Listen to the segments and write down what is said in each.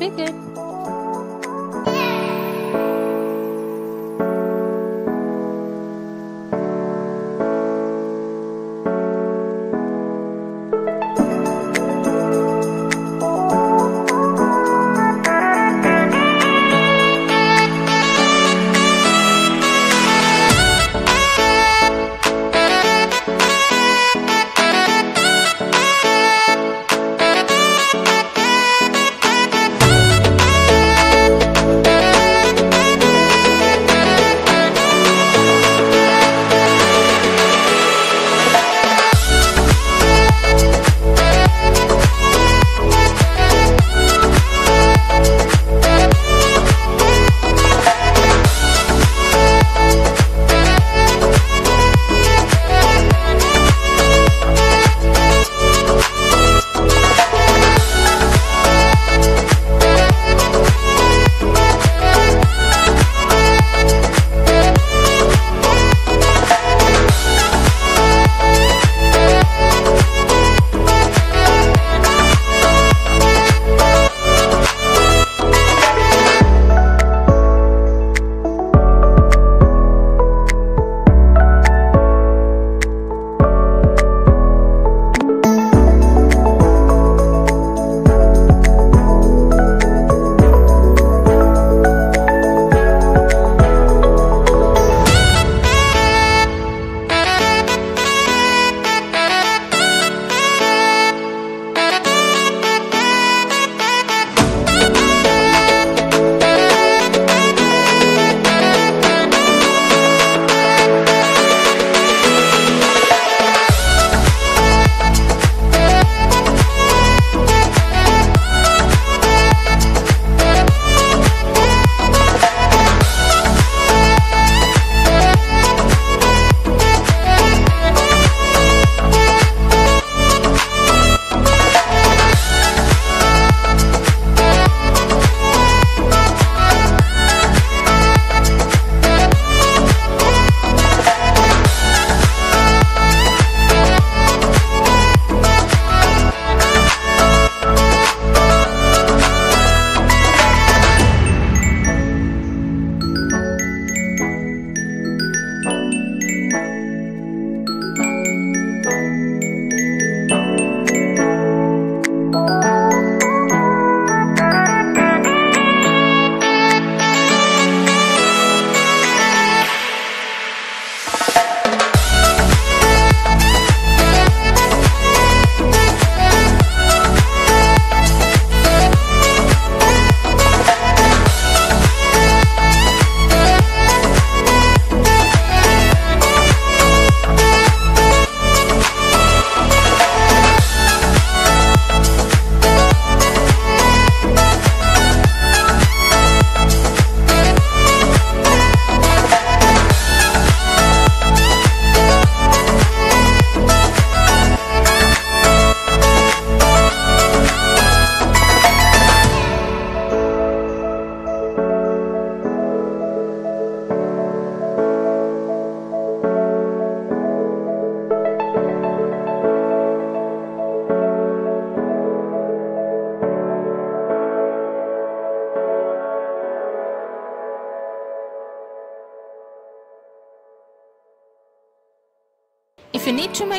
Let's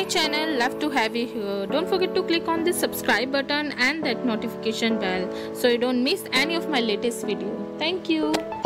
my channel, love to have you here. Don't forget to click on the subscribe button and that notification bell so you don't miss any of my latest video. Thank you. you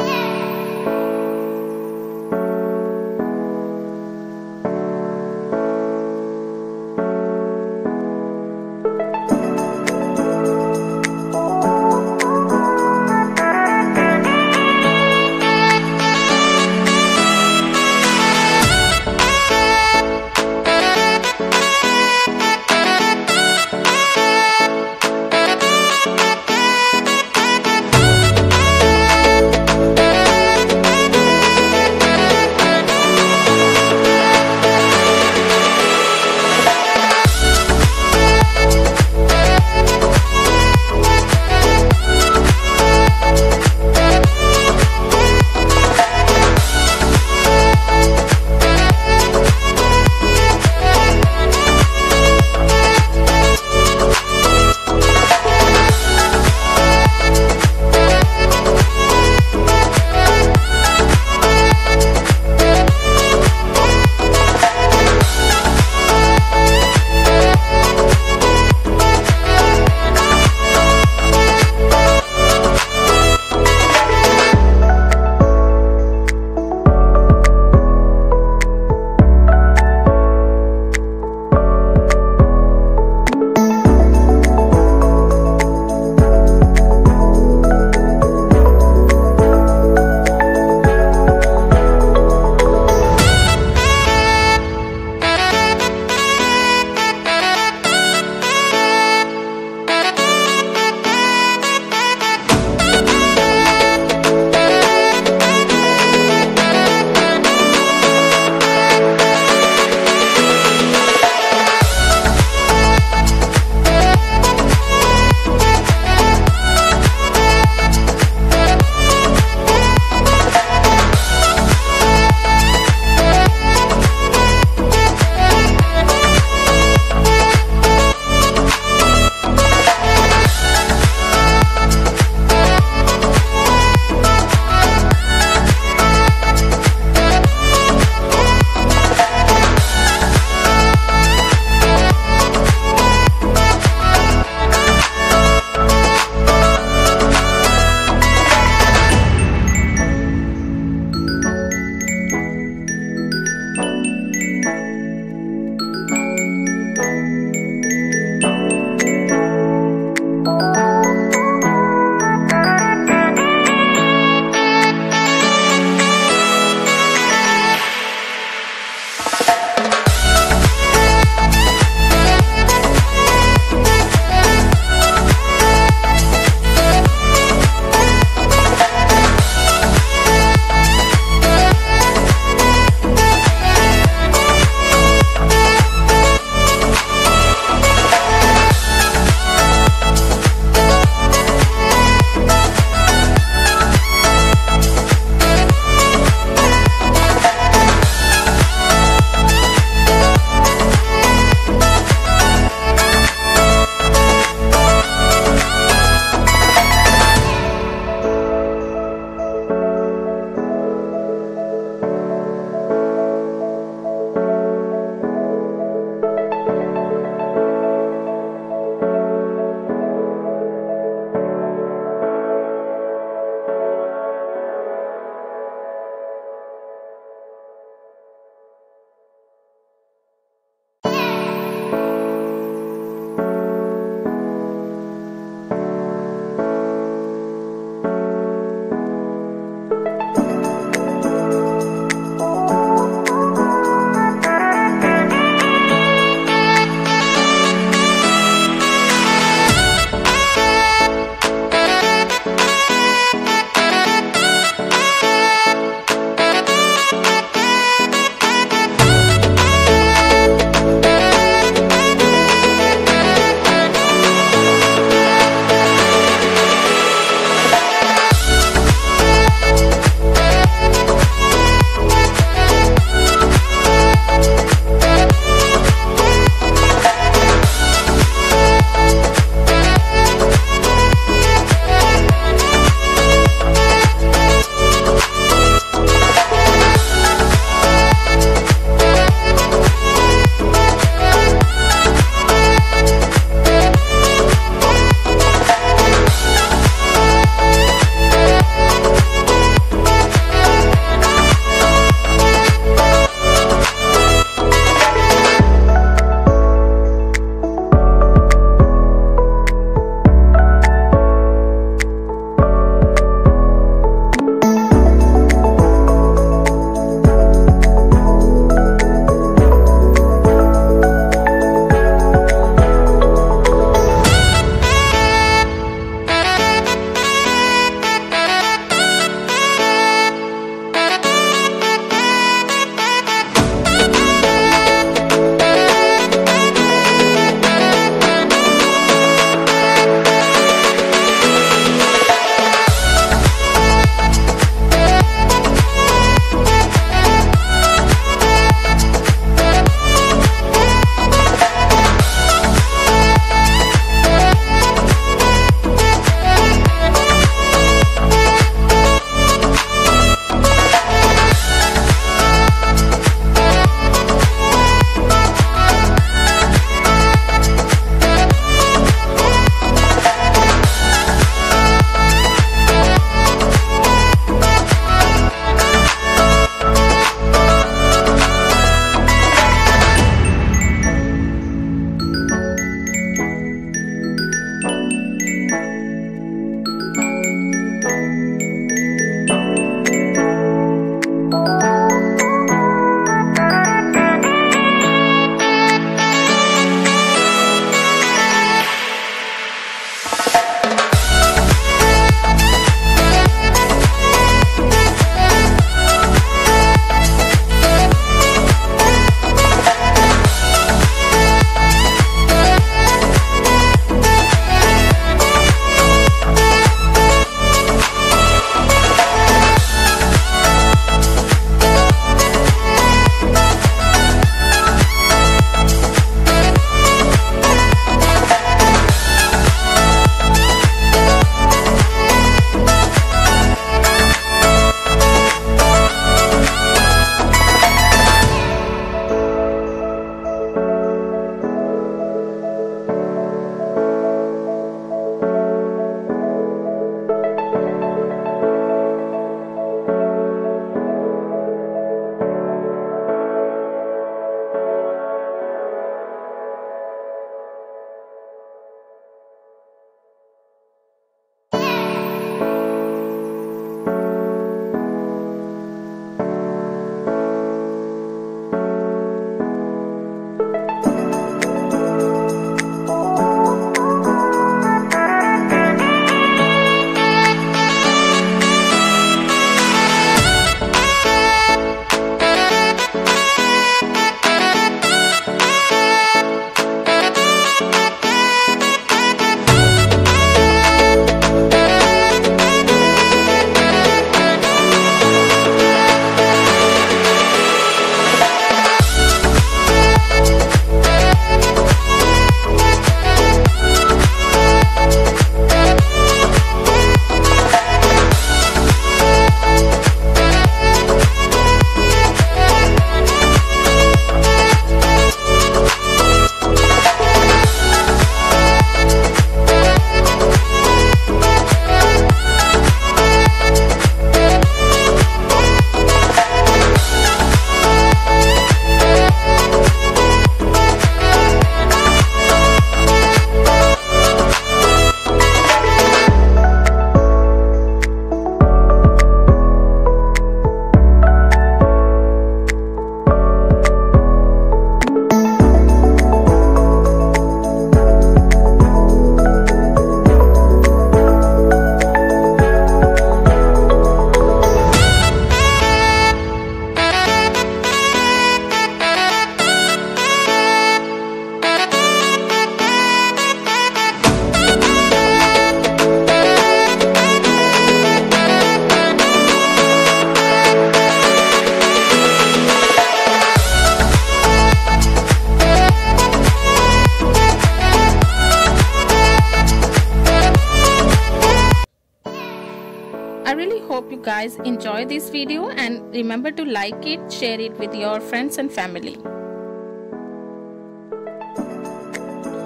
guys enjoy this video and remember to like it, share it with your friends and family.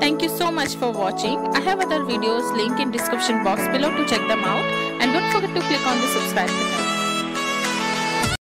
Thank you so much for watching. I have other videos link in description box below to check them out and don't forget to click on the subscribe button.